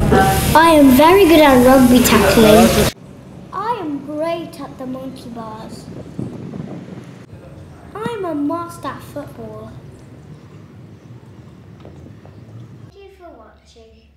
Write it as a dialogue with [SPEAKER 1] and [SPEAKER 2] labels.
[SPEAKER 1] I am very good at rugby tackling. I am great at the monkey bars. I'm a master at football. Thank you for watching.